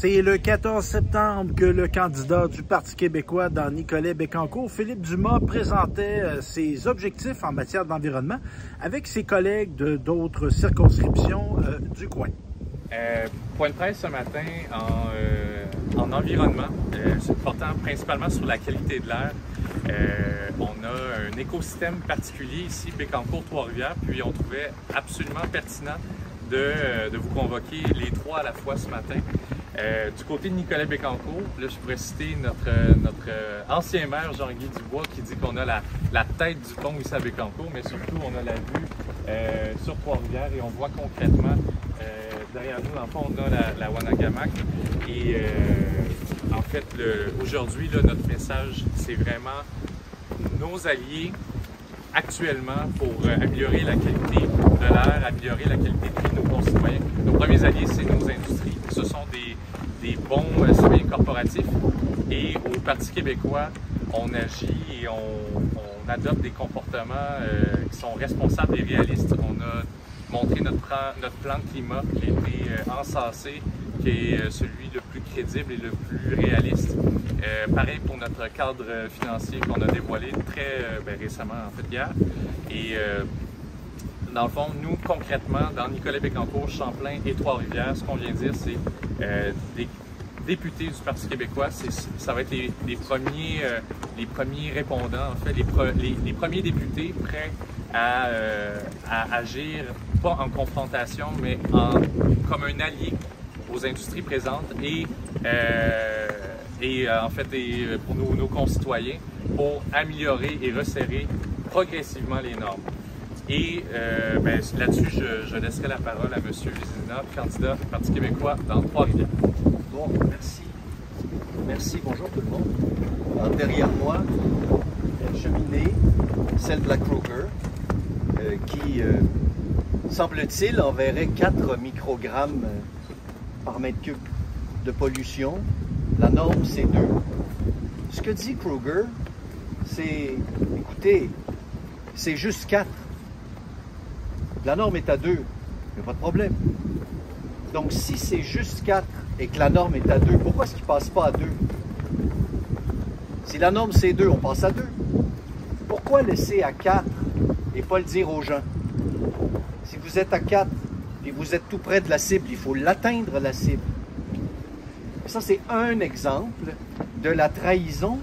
C'est le 14 septembre que le candidat du Parti québécois dans Nicolet Bécancourt, Philippe Dumas, présentait euh, ses objectifs en matière d'environnement avec ses collègues de d'autres circonscriptions euh, du coin. Euh, point de presse ce matin en, en environnement, portant principalement sur la qualité de l'air. On a un écosystème particulier ici, Bécancourt, Trois-Rivières, puis on trouvait absolument pertinent de, euh, de vous convoquer les trois à la fois ce matin. Euh, du côté de Nicolas Bécancourt, là, je pourrais citer notre, euh, notre ancien maire Jean-Guy Dubois qui dit qu'on a la, la tête du pont ici à Bécancourt, mais surtout on a la vue sur Trois-Rivières et on voit concrètement derrière nous, dans le fond, on a la, la. Et en fait, aujourd'hui, notre message, c'est vraiment nos alliés actuellement pour améliorer la qualité améliorer la qualité de vie de nos concitoyens. Nos premiers alliés, c'est nos industries. Ce sont des, bons euh, corporatifs. Et au Parti québécois, on agit et on, adopte des comportements euh, qui sont responsables et réalistes. On a montré notre plan, climat qui a été euh, qui est euh, celui le plus crédible et le plus réaliste. Euh, pareil pour notre cadre financier qu'on a dévoilé très ben, récemment, en fait, hier. Et dans le fond, nous, concrètement, dans Nicolas Bécancourt, Champlain et Trois-Rivières, ce qu'on vient dire, c'est euh, des députés du Parti québécois, ça va être les, premiers, euh, les premiers répondants, en fait, les, pre- les, les premiers députés prêts à, euh, à agir, pas en confrontation, mais comme un allié aux industries présentes et, euh, en fait pour nos concitoyens pour améliorer et resserrer progressivement les normes. Et euh, ben, là-dessus, je, laisserai la parole à M. Vizina, candidat du Parti québécois dans Trois-Rivières. Bon, merci. Merci, bonjour tout le monde. Alors, derrière moi, une cheminée, celle de la Kroger, euh, qui, euh, semble-t-il, enverrait 4 microgrammes euh, par mètre cube de pollution. La norme, c'est 2. Ce que dit Kroger, c'est, écoutez, c'est juste 4. La norme est à 2. Il n'y a pas de problème. Donc, si c'est juste 4 et que la norme est à 2, pourquoi est-ce qu'il ne passe pas à 2? Si la norme c'est 2, on passe à 2. Pourquoi laisser à 4 et pas le dire aux gens? Si vous êtes à 4 et vous êtes tout près de la cible, il faut l'atteindre, la cible. Ça, c'est un exemple de la trahison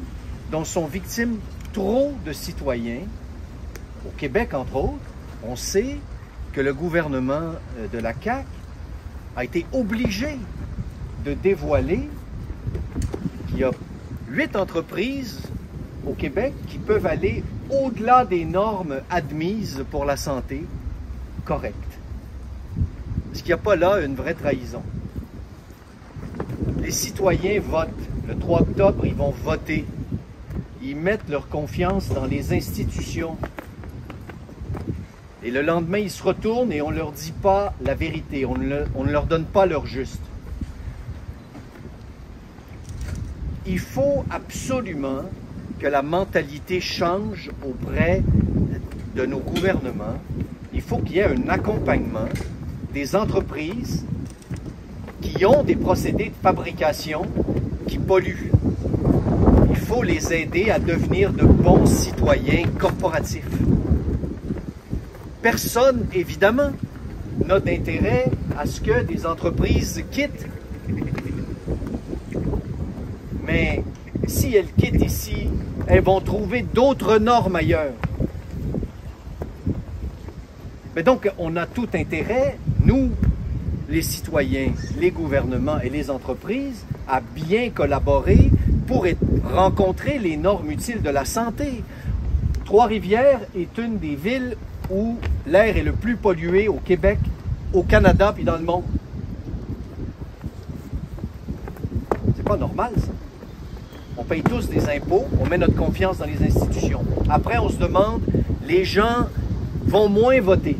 dont sont victimes trop de citoyens. Au Québec, entre autres, on sait que le gouvernement euh, de la CAQ a été obligé de dévoiler qu'il y a huit entreprises au Québec qui peuvent aller au-delà des normes admises pour la santé correctes. Est-ce qu'il n'y a pas là une vraie trahison? Les citoyens votent. Le 3 octobre, ils vont voter. Ils mettent leur confiance dans les institutions. Et le lendemain, ils se retournent et on ne leur dit pas la vérité. On ne, leur donne pas leur juste. Il faut absolument que la mentalité change auprès de nos gouvernements. Il faut qu'il y ait un accompagnement des entreprises qui ont des procédés de fabrication qui polluent. Il faut les aider à devenir de bons citoyens corporatifs. Personne, évidemment, n'a d'intérêt à ce que des entreprises quittent. Mais si elles quittent ici, elles vont trouver d'autres normes ailleurs. Mais donc, on a tout intérêt, nous, les citoyens, les gouvernements et les entreprises, à bien collaborer pour rencontrer les normes utiles de la santé. Trois-Rivières est une des villes où l'air est le plus pollué au Québec, au Canada puis dans le monde. C'est pas normal. On paye tous des impôts, on met notre confiance dans les institutions. Après, on se demande, les gens vont moins voter.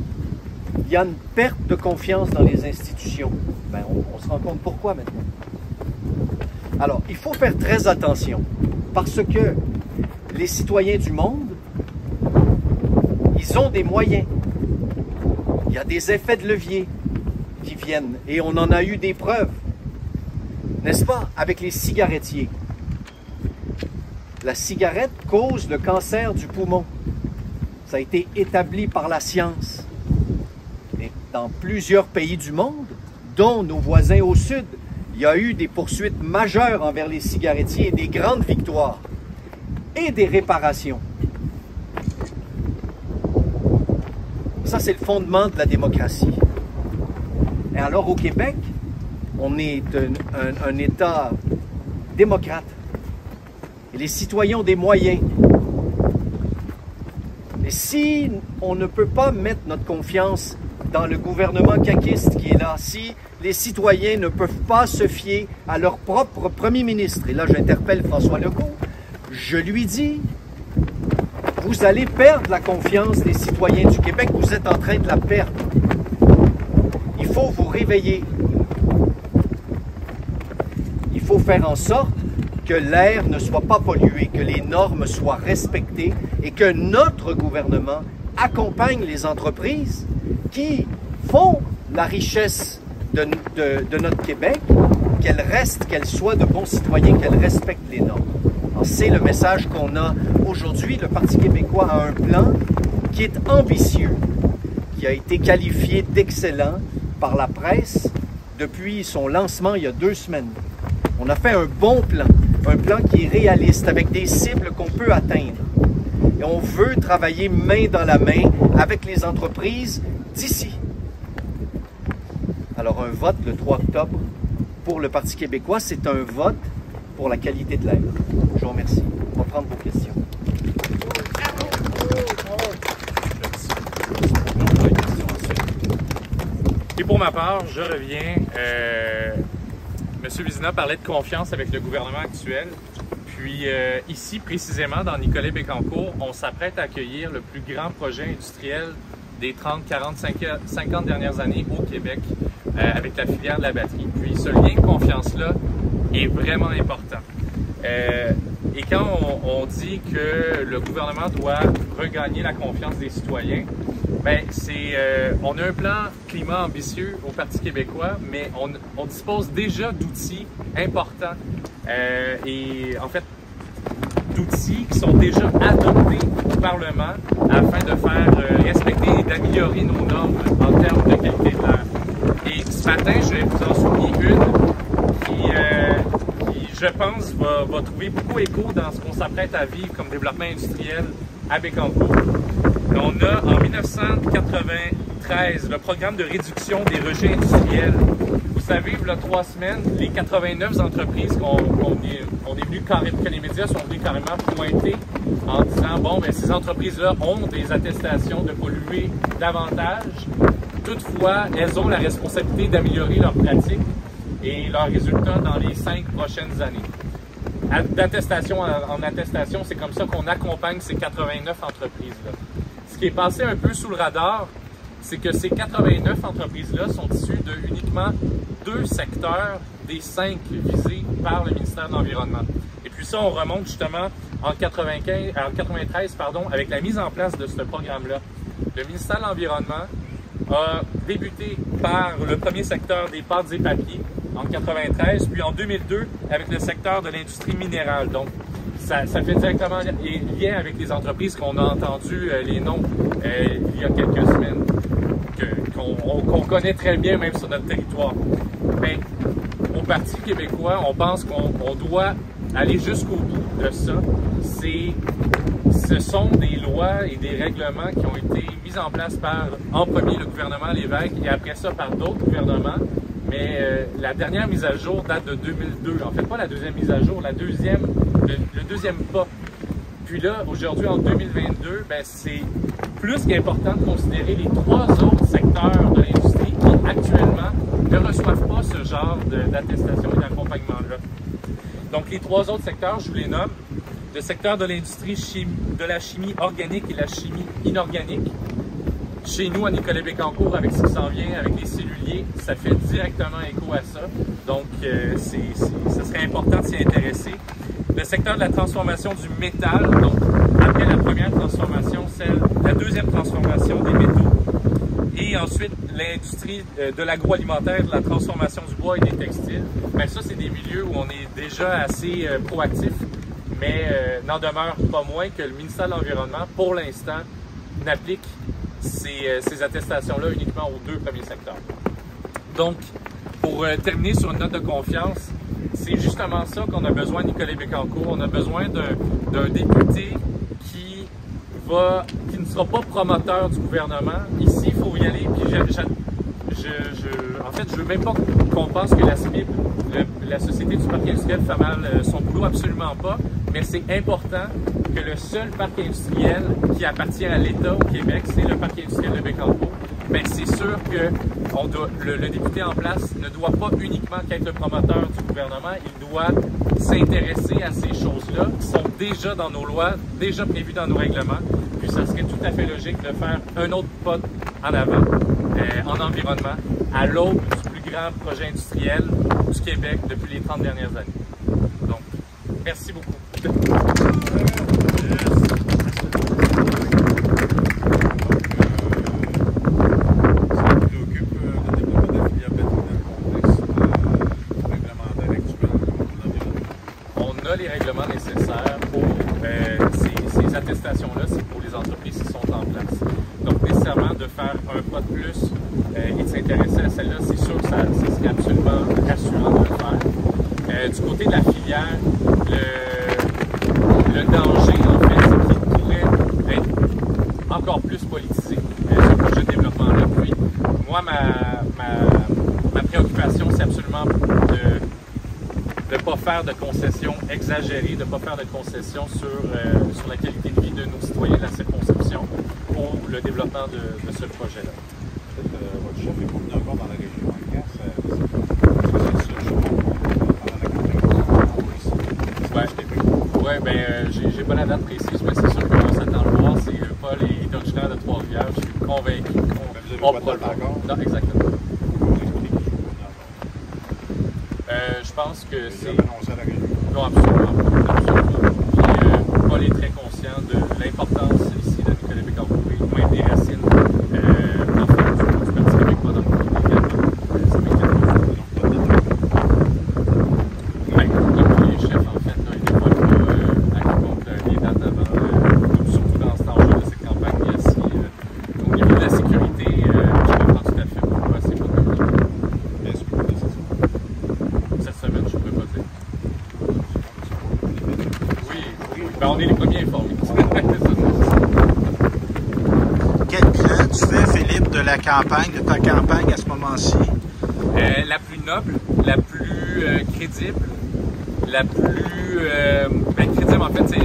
Il y a une perte de confiance dans les institutions. Ben, on, on se rend compte pourquoi maintenant. Alors, il faut faire très attention parce que les citoyens du monde, des moyens. Il y a des effets de levier qui viennent et on en a eu des preuves. n'est-ce pas, avec les cigarettiers? La cigarette cause le cancer du poumon. Ça a été établi par la science. Et dans plusieurs pays du monde, dont nos voisins au sud, il y a eu des poursuites majeures envers les cigarettiers et des grandes victoires et des réparations. Ça, c'est le fondement de la démocratie. Et alors au Québec, on est un, État démocrate. Et les citoyens ont des moyens. Et si on ne peut pas mettre notre confiance dans le gouvernement caquiste qui est là, si les citoyens ne peuvent pas se fier à leur propre premier ministre, et là j'interpelle François Legault, je lui dis, vous allez perdre la confiance des citoyens du Québec, vous êtes en train de la perdre. Il faut vous réveiller. Il faut faire en sorte que l'air ne soit pas pollué, que les normes soient respectées et que notre gouvernement accompagne les entreprises qui font la richesse de, notre Québec, qu'elles restent, qu'elles soient de bons citoyens, qu'elles respectent les normes. C'est le message qu'on a aujourd'hui. Le Parti québécois a un plan qui est ambitieux, qui a été qualifié d'excellent par la presse depuis son lancement il y a deux semaines. On a fait un bon plan, un plan qui est réaliste, avec des cibles qu'on peut atteindre. Et on veut travailler main dans la main avec les entreprises d'ici. Alors un vote le 3 octobre pour le Parti québécois, c'est un vote pour la qualité de l'air. Je vous remercie. On va prendre vos questions. Et pour ma part, je reviens. Euh, Monsieur Vizina parlait de confiance avec le gouvernement actuel. Puis euh, ici, précisément, dans Nicolet Bécancourt, on s'apprête à accueillir le plus grand projet industriel des 30, 40, 50 dernières années au Québec euh, avec la filière de la batterie. Puis ce lien de confiance-là est vraiment important. Euh, et quand on, dit que le gouvernement doit regagner la confiance des citoyens, ben c'est, euh, on a un plan climat ambitieux au Parti québécois, mais on, dispose déjà d'outils importants euh, et en fait d'outils qui sont déjà adoptés au Parlement afin de faire respecter et d'améliorer nos normes en termes de qualité de l'air. Et ce matin, je vais vous en souligner une je pense, va, va, trouver beaucoup écho dans ce qu'on s'apprête à vivre comme développement industriel à Bécancourt. On a en 1993 le programme de réduction des rejets industriels savez, il y a trois semaines, les 89 entreprises qu'on est, on est venu carrément, que les médias sont venus carrément pointer en disant bon, ben, ces entreprises-là ont des attestations de polluer davantage. Toutefois, elles ont la responsabilité d'améliorer leurs pratiques et leurs résultats dans les cinq prochaines années. D'attestation en attestation, c'est comme ça qu'on accompagne ces 89 entreprises-là. Ce qui est passé un peu sous le radar, c'est que ces 89 entreprises-là sont issues de uniquement deux secteurs des cinq visés par le ministère de l'Environnement. Et puis ça, on remonte justement en, 95, en 93 pardon, avec la mise en place de ce programme-là. Le ministère de l'Environnement a débuté par le premier secteur des pâtes et papiers en 93, puis en 2002 avec le secteur de l'industrie minérale. Donc, ça, fait directement lien avec les entreprises qu'on a entendu euh, les noms euh, il y a quelques semaines, qu'on connaît très bien même sur notre territoire. Mais au Parti québécois, on pense qu'on doit aller jusqu'au bout de ça. Ce sont des lois et des règlements qui ont été mis en place par, en premier, le gouvernement Lévesque et après ça par d'autres gouvernements. Mais euh, la dernière mise à jour date de 2002. En fait, pas la deuxième mise à jour, la deuxième, le, deuxième pas. Puis là, aujourd'hui, en 2022, ben, c'est plus qu'important de considérer les trois autres secteurs de l'industrie qui, actuellement, ne reçoivent pas ce genre d'attestation et d'accompagnement-là. Donc, les trois autres secteurs, je vous les nomme. Le secteur de l'industrie de la chimie organique et la chimie inorganique. Chez nous, à Nicolet-Bécancourt, avec ce qui s'en vient, avec les celluliers, ça fait directement écho à ça. Donc, euh, ce serait important de s'y intéresser. Le secteur de la transformation du métal, donc après la première transformation, celle, la deuxième transformation des métaux, et Et ensuite, l'industrie euh, de l'agroalimentaire, de la transformation du bois et des textiles. Bien, ça, c'est des milieux où on est déjà assez euh, proactif, mais euh, n'en demeure pas moins que le ministère de l'Environnement, pour l'instant, n'applique ces, ces attestations-là uniquement aux deux premiers secteurs. Donc, pour terminer sur une note de confiance, c'est justement ça qu'on a besoin, Nicolas Bécancourt. On a besoin d'un député qui va, qui ne sera pas promoteur du gouvernement. Ici, il faut y aller. En fait, je veux même pas qu'on pense que la SMIB, la Société du parc industriel, fait mal euh, son boulot, absolument pas. Mais c'est important que le seul parc industriel qui appartient à l'État au Québec, c'est le parc industriel de Bécancourt mais c'est sûr que le, député en place ne doit pas uniquement être le promoteur du gouvernement, il doit s'intéresser à ces choses-là qui sont déjà dans nos lois, déjà prévues dans nos règlements. Puis ça serait tout à fait logique de faire un autre pas en avant euh, en environnement à l'aube du plus grand projet industriel du Québec depuis les 30 dernières années. Merci beaucoup. les règlements nécessaires pour euh, ces, attestations-là, c'est pour les entreprises qui sont en place. Donc, nécessairement, de faire un pas de plus euh, et de s'intéresser à celle-là, c'est sûr que serait absolument rassurant de le faire. Euh, du côté de la filière, le, danger, en fait, c'est qu'il pourrait être encore plus politisé, ce projet de développement-là. Puis, moi, ma, ma préoccupation, c'est absolument de ne pas faire de concessions exagérées, de ne pas faire de concessions sur, euh, sur la qualité de vie de nos citoyens de la circonscription pour le développement de, ce projet-là. Peut-être euh, votre chef est encore dans la région en casse. Oui, ben, euh, j'ai pas la date précise, mais c'est sûr qu'on s'attend à le voir. C'est euh, Paul et originaire de Trois-Rivières. Je suis convaincu qu'on va le voir. Non, exactement. Euh, je pense que c'est. Non, absolument. absolument. Puis, euh, Paul est très conscient de l'importance ici de Nicolas Bécancourt, moins des racines. Euh, en fait, du Parti québécois dans le monde également. Ça m'inquiète pas. Ouais, comme les chefs, en fait, là, ils ne pas euh, à contre les dates avant, euh, surtout dans cet enjeu de cette campagne. Mais aussi, euh, au niveau de la sécurité, euh, je comprends tout à fait pourquoi c'est pas compliqué. Est-ce que vous décidez Cette semaine, je ne peux pas dire. Oui, oui. Ben, on est les premiers informés. Quel bilan tu fais, Philippe, de la campagne, de ta campagne à ce moment-ci? Euh, la plus noble, la plus euh, crédible, la plus euh, ben, crédible en fait, c'est-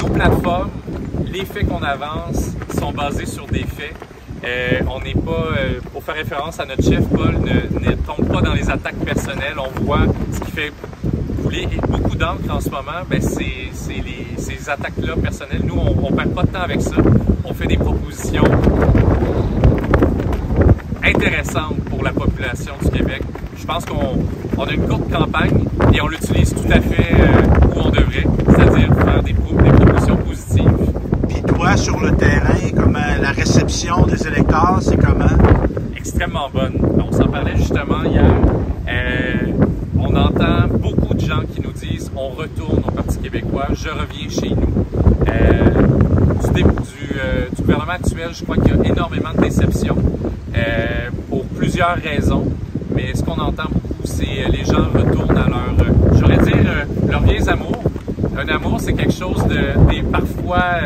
nos plateformes, les faits qu'on avance sont basés sur des faits. Euh, on n'est pas, euh, pour faire référence à notre chef, Paul, ne, ne tombe pas dans les attaques personnelles. On voit ce qui fait couler beaucoup d'encre en ce moment, ben c'est ces attaques-là personnelles. Nous, on ne perd pas de temps avec ça. On fait des propositions intéressante pour la population du Québec. Je pense qu'on on a une courte campagne et on l'utilise tout à fait euh, où on devrait, c'est-à-dire faire des, pro- des propositions positives. Puis toi, sur le terrain, comment la réception des électeurs, c'est comment? extrêmement bonne. On s'en parlait justement hier. Euh, on entend beaucoup de gens qui nous disent on au Parti québécois, je reviens chez nous. Euh, du, euh, du gouvernement actuel, je crois qu'il y a énormément de déceptions euh, pour plusieurs raisons. Mais ce qu'on entend beaucoup, c'est les gens retournent à leur, j'aurais dire, vieilles amours. Un amour, c'est quelque chose de, des parfois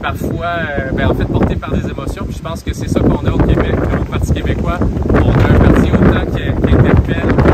parfois, ben, en fait, porté par des émotions. Puis je pense que c'est ça qu'on a au Québec, au Parti québécois. On a un parti autant qui, qui interpelle